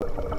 Hello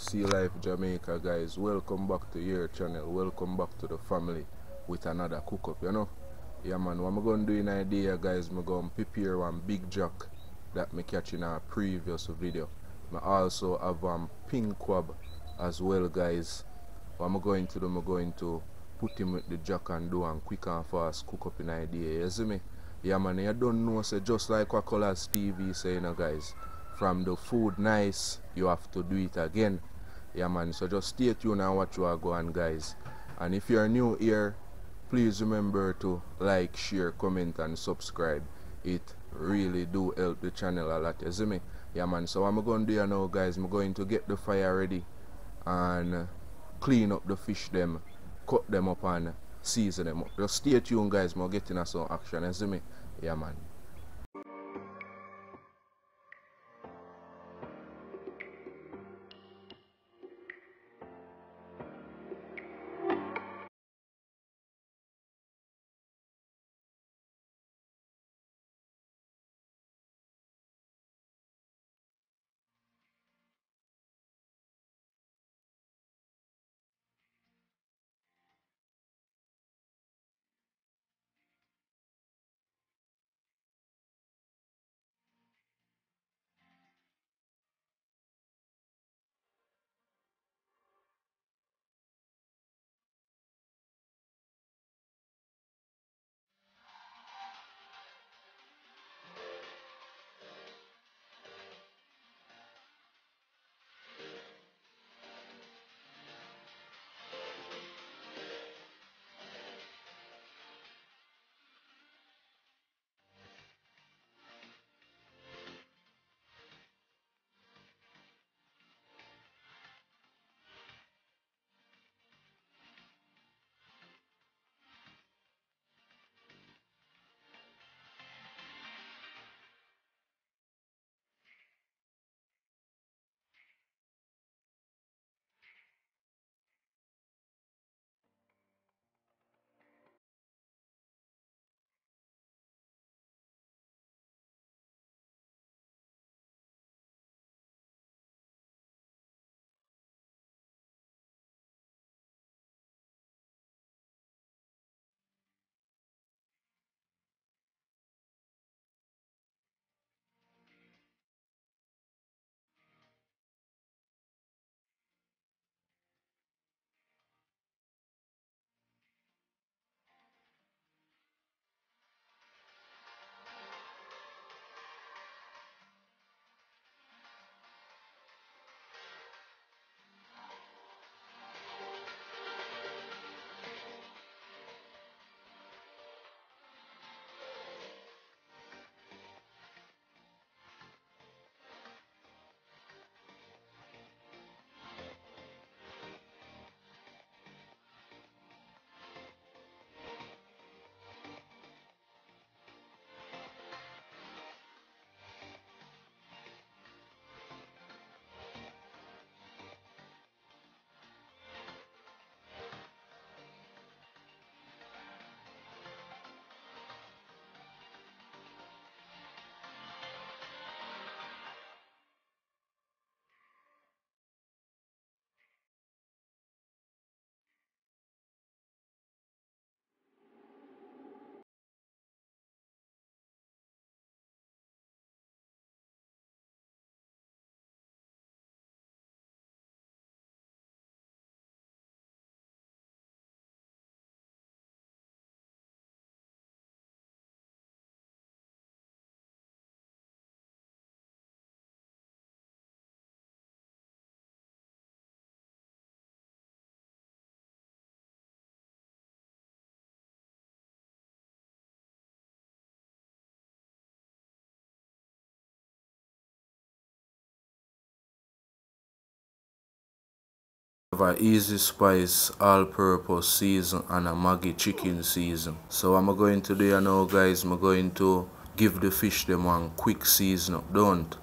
Sea Life Jamaica guys. Welcome back to your channel. Welcome back to the family with another cook up, you know. Yeah man, what I'm gonna do in idea guys, I'm gonna prepare one big jack that me catch in a previous video. I also have um pink crab as well guys. What I'm going to do, I'm going to put him with the jack and do and quick and fast cook up in idea, you see me? Yeah man, you don't know say just like what Colors TV say you know guys from the food nice you have to do it again yeah man so just stay tuned and watch what are going guys. And if you're new here please remember to like share comment and subscribe. It really do help the channel a lot you see me? Yeah man so what i'm gonna do now guys i'm going to get the fire ready and clean up the fish them cut them up and season them up. Just stay tuned guys i'm getting us some action you see me? Yeah man have a easy spice all purpose season and a Maggi chicken season. So I'm going to do you now guys, I'm going to give the fish them one quick season up, don't?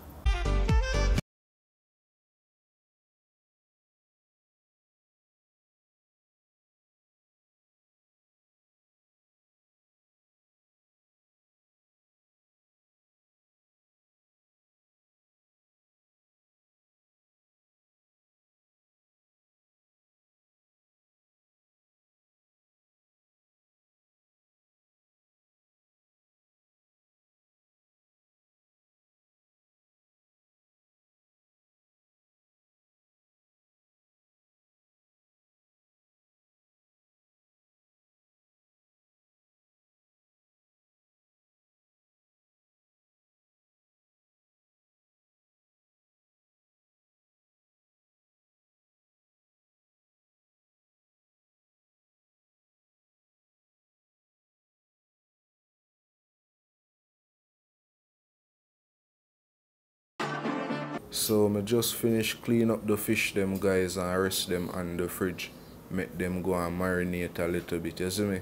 So I just finish clean up the fish them guys and rest them on the fridge. Make them go and marinate a little bit, you see me?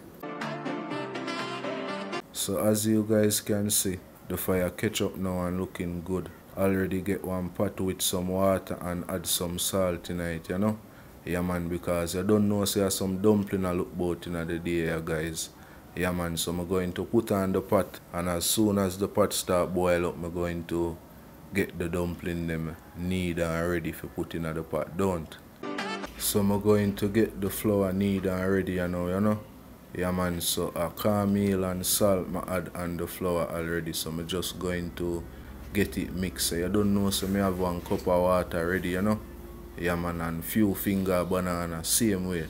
So as you guys can see, the fire catch up now and looking good. Already get one pot with some water and add some salt it, you know? Yeah man, because you don't know say some dumpling I look about in the day guys. Yeah man, so I'm going to put on the pot and as soon as the pot start boil up, I'm going to get the dumpling them knead and ready for putting in the pot, don't. So I'm going to get the flour knead and ready you know, you know. Yeah man, so a caramel and salt I add on the flour already, so I'm just going to get it mixed. So you don't know, so I have one cup of water ready, you know. Yeah man, and few finger banana, same way.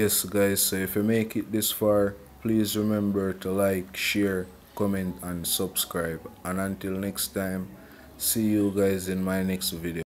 Yes guys so if you make it this far please remember to like share comment and subscribe. And until next time see you guys in my next video